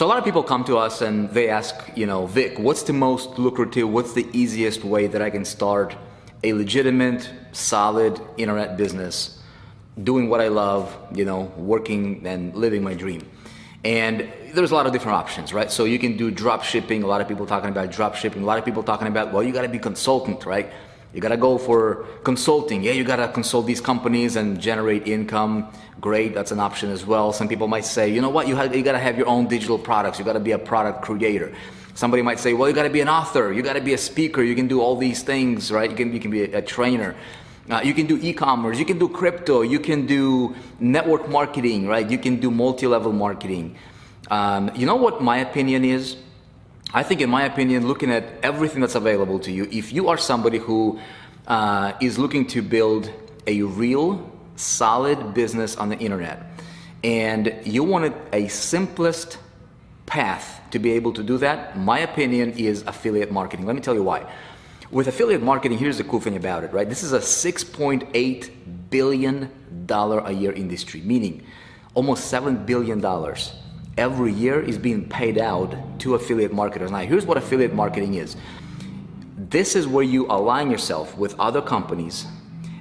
So a lot of people come to us and they ask, you know, Vic, what's the most lucrative, what's the easiest way that I can start a legitimate, solid internet business, doing what I love, you know, working and living my dream. And there's a lot of different options, right? So you can do drop shipping. A lot of people talking about drop shipping. A lot of people talking about, well, you got to be consultant, right? You got to go for consulting. Yeah, you got to consult these companies and generate income. Great, that's an option as well. Some people might say, you know what, you, you got to have your own digital products. You got to be a product creator. Somebody might say, well, you got to be an author. You got to be a speaker. You can do all these things, right? You can, you can be a, a trainer. Uh, you can do e-commerce. You can do crypto. You can do network marketing, right? You can do multi-level marketing. Um, you know what my opinion is? I think, in my opinion, looking at everything that's available to you, if you are somebody who uh, is looking to build a real, solid business on the internet, and you wanted a simplest path to be able to do that, my opinion is affiliate marketing. Let me tell you why. With affiliate marketing, here's the cool thing about it, right? This is a $6.8 billion a year industry, meaning almost $7 billion every year is being paid out to affiliate marketers. Now, here's what affiliate marketing is this is where you align yourself with other companies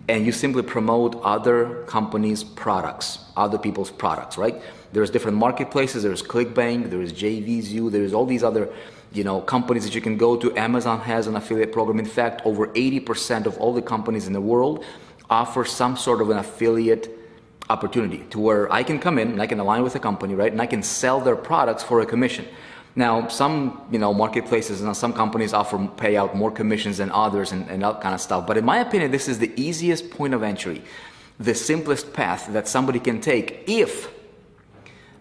and you simply promote other companies' products, other people's products, right? There's different marketplaces, there's ClickBank, there's JVZoo, there's all these other you know, companies that you can go to. Amazon has an affiliate program. In fact, over 80% of all the companies in the world offer some sort of an affiliate opportunity to where I can come in and I can align with a company, right? And I can sell their products for a commission. Now, some you know marketplaces and some companies offer pay out more commissions than others and, and that kind of stuff. But in my opinion, this is the easiest point of entry, the simplest path that somebody can take if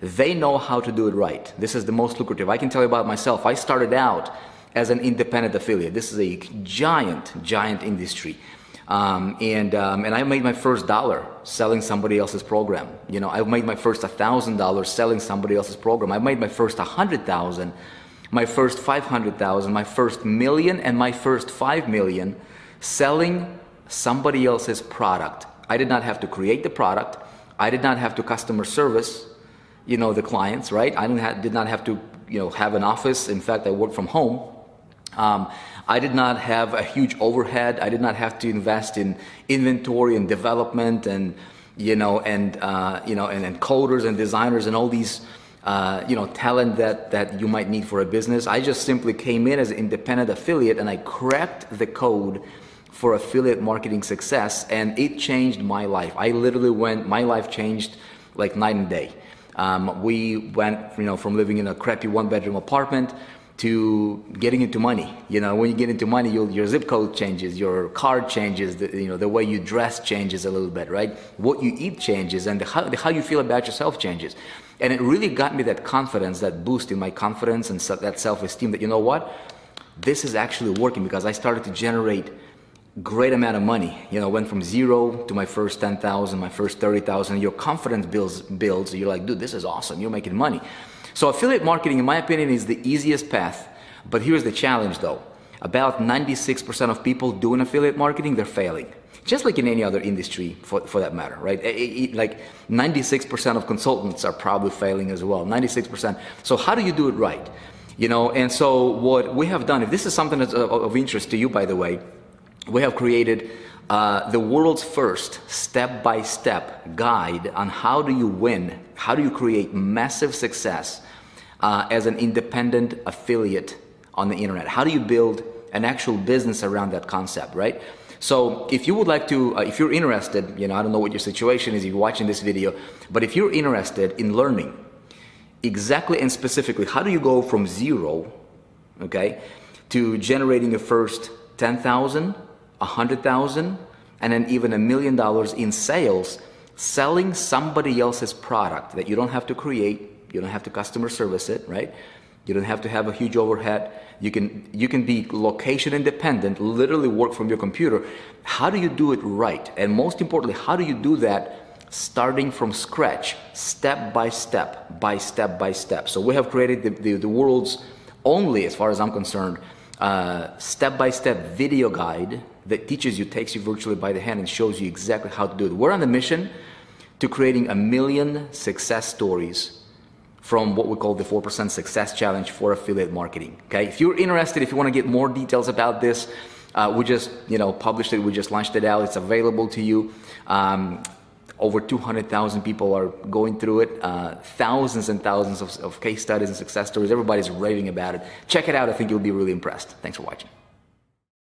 they know how to do it right. This is the most lucrative. I can tell you about myself. I started out as an independent affiliate. This is a giant, giant industry. Um, and, um, and I made my first dollar selling somebody else's program. You know, I made my first $1,000 selling somebody else's program. I made my first 100,000, my first 500,000, my first million, and my first 5 million selling somebody else's product. I did not have to create the product. I did not have to customer service, you know, the clients, right? I didn't have, did not have to, you know, have an office. In fact, I worked from home. Um, I did not have a huge overhead. I did not have to invest in inventory and development and you know and uh, you know and, and, coders and designers and all these uh, you know talent that that you might need for a business. I just simply came in as an independent affiliate and I cracked the code for affiliate marketing success and it changed my life. I literally went. My life changed like night and day. Um, we went you know from living in a crappy one bedroom apartment to getting into money. You know, when you get into money, your zip code changes, your card changes, the, you know, the way you dress changes a little bit, right? What you eat changes, and the, how, the, how you feel about yourself changes. And it really got me that confidence, that boost in my confidence and so, that self-esteem that, you know what? This is actually working because I started to generate great amount of money. You know, went from zero to my first 10,000, my first 30,000. Your confidence builds, builds. You're like, dude, this is awesome. You're making money. So affiliate marketing, in my opinion, is the easiest path. But here's the challenge though. About 96% of people doing affiliate marketing, they're failing. Just like in any other industry for, for that matter, right? It, it, like 96% of consultants are probably failing as well. 96%. So how do you do it right? You know, and so what we have done, if this is something that's of, of interest to you, by the way, we have created uh, the world's first step-by-step guide on how do you win, how do you create massive success uh, as an independent affiliate on the internet? How do you build an actual business around that concept, right? So if you would like to, uh, if you're interested, you know, I don't know what your situation is if you're watching this video, but if you're interested in learning exactly and specifically, how do you go from zero, okay, to generating your first 10,000, 100,000, and then even a million dollars in sales selling somebody else's product that you don't have to create, you don't have to customer service it, right? You don't have to have a huge overhead. You can you can be location independent, literally work from your computer. How do you do it right? And most importantly, how do you do that starting from scratch, step by step, by step by step? So we have created the, the, the world's only, as far as I'm concerned, step by step video guide that teaches you, takes you virtually by the hand, and shows you exactly how to do it. We're on a mission to creating a million success stories from what we call the 4% Success Challenge for affiliate marketing. Okay, if you're interested, if you want to get more details about this, uh, we just you know published it. We just launched it out. It's available to you. Um, over 200,000 people are going through it. Uh, thousands and thousands of, of case studies and success stories. Everybody's raving about it. Check it out. I think you'll be really impressed. Thanks for watching.